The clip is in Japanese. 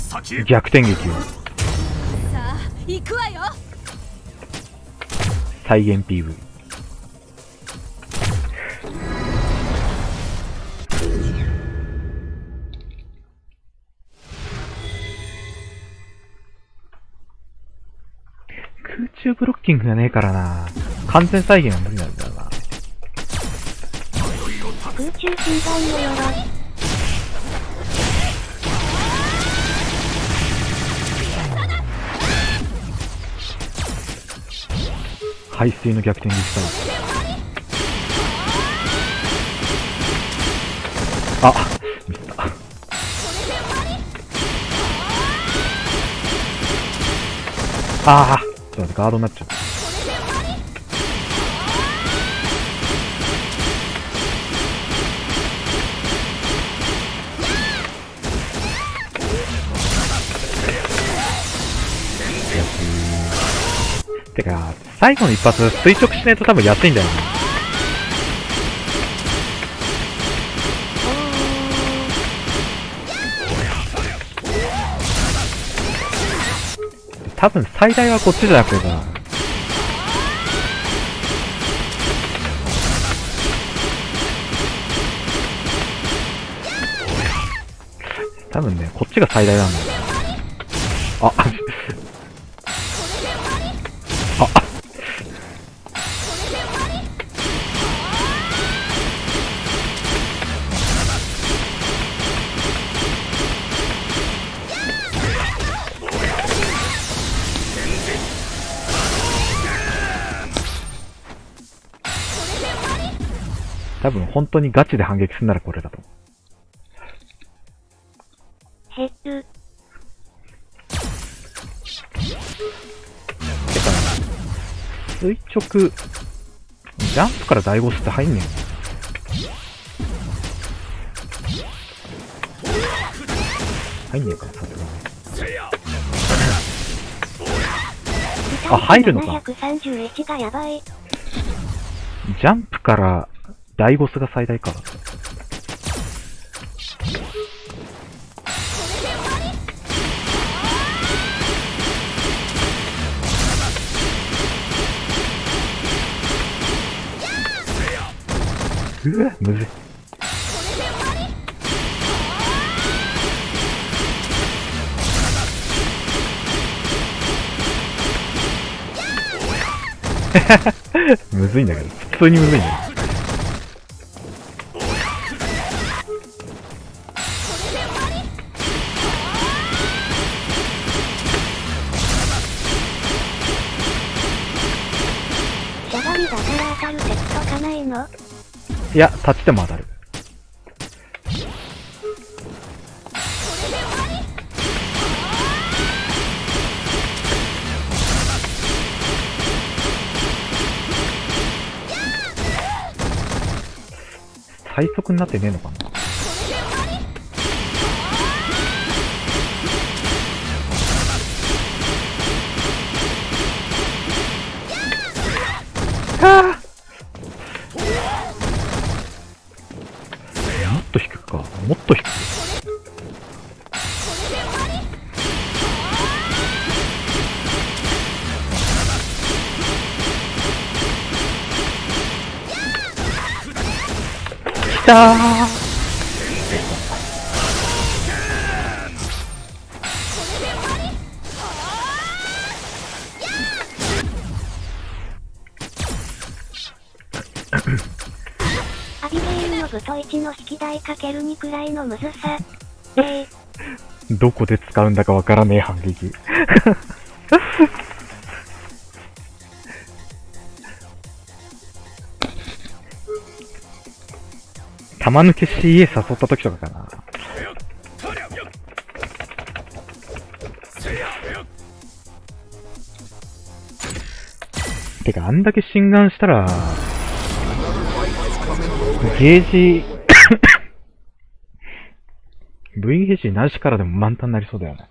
先逆転劇をさあ行くわよ再現 PV。空中ブロッキングがねえからな。完全再現は無理なんだよな。空中侵害の鎧。排水の逆転でした。あ、ミスった。ああ、ちょっと待って、ガードになっちゃった。てか、最後の一発垂直しないと多分安いんだよな。多分最大はこっちじゃなくてさ。多分ね、こっちが最大なんだよ。あ、多分本当にガチで反撃するならこれだと思う。ヘッド。てか、垂直、ジャンプから大ボスって入んねえの入んねえかな、さすがに。あ入るのか731がやばい。ジャンプから大ボスが最大か。うわ、むずい。むずいんだけど、普通にむずいんだけど。だから当たる鉄とかないの？いや、立ちても当たる。最速になってねえのかな？もっと低い。きたー部と1の引き台かける2くらいのむずさ。えー、どこで使うんだかわからねえ反撃。玉抜け CA 誘った時とかかな。てか、あんだけ心眼したら、ゲージ、V ゲージなしからでも満タンになりそうだよね。